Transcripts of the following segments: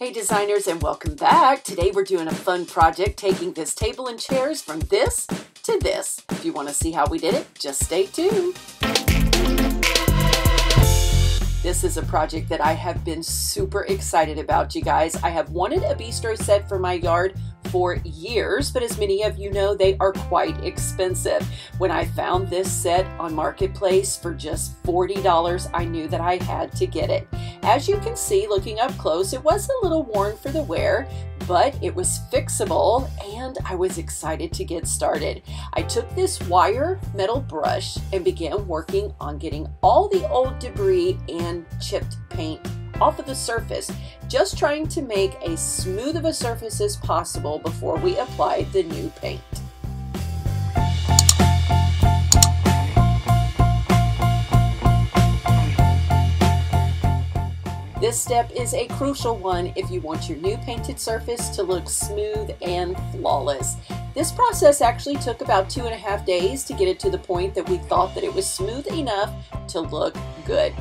Hey designers and welcome back. Today we're doing a fun project taking this table and chairs from this to this. If you want to see how we did it, just stay tuned. This is a project that I have been super excited about, you guys. I have wanted a bistro set for my yard for years, but as many of you know, they are quite expensive. When I found this set on Marketplace for just $40, I knew that I had to get it. As you can see, looking up close, it was a little worn for the wear, but it was fixable and I was excited to get started. I took this wire metal brush and began working on getting all the old debris and chipped paint off of the surface, just trying to make as smooth of a surface as possible before we applied the new paint. This step is a crucial one if you want your new painted surface to look smooth and flawless. This process actually took about two and a half days to get it to the point that we thought that it was smooth enough to look good.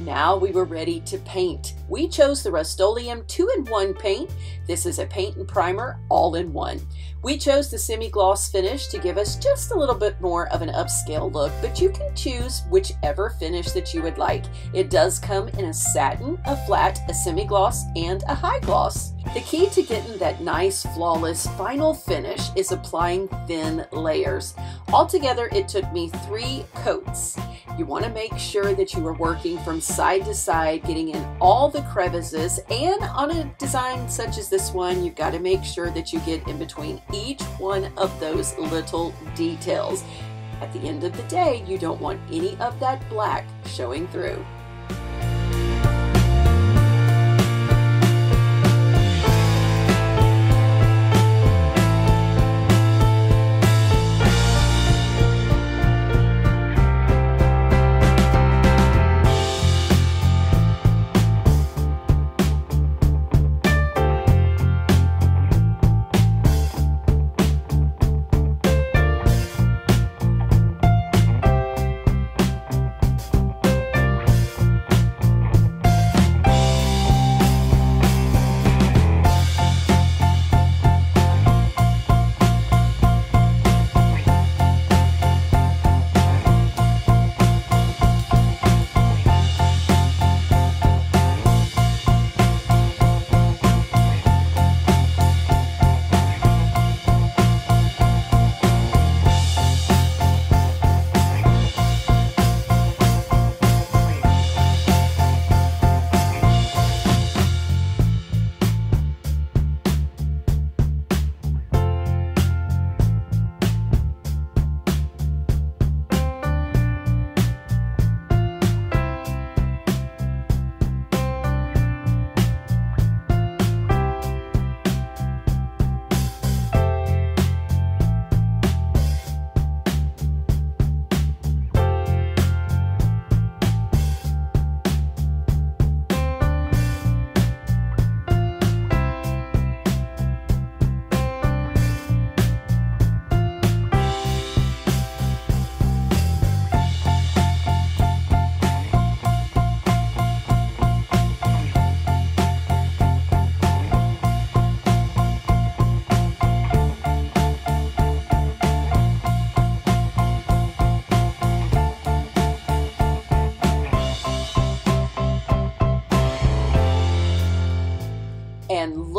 Now we were ready to paint. We chose the Rust-Oleum 2-in-1 paint. This is a paint and primer all in one. We chose the semi-gloss finish to give us just a little bit more of an upscale look, but you can choose whichever finish that you would like. It does come in a satin, a flat, a semi-gloss, and a high gloss. The key to getting that nice, flawless final finish is applying thin layers. Altogether, it took me three coats. You want to make sure that you are working from side to side, getting in all the crevices, and on a design such as this one, you've got to make sure that you get in between each one of those little details. At the end of the day, you don't want any of that black showing through.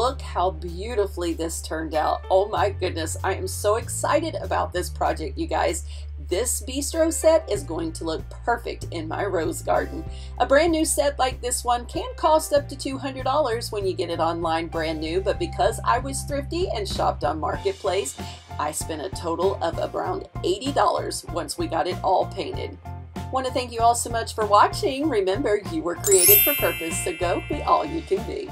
Look how beautifully this turned out. Oh my goodness, I am so excited about this project, you guys. This bistro set is going to look perfect in my rose garden. A brand new set like this one can cost up to $200 when you get it online brand new, but because I was thrifty and shopped on Marketplace, I spent a total of around $80 once we got it all painted. Want to thank you all so much for watching. Remember, you were created for purpose, so go be all you can be.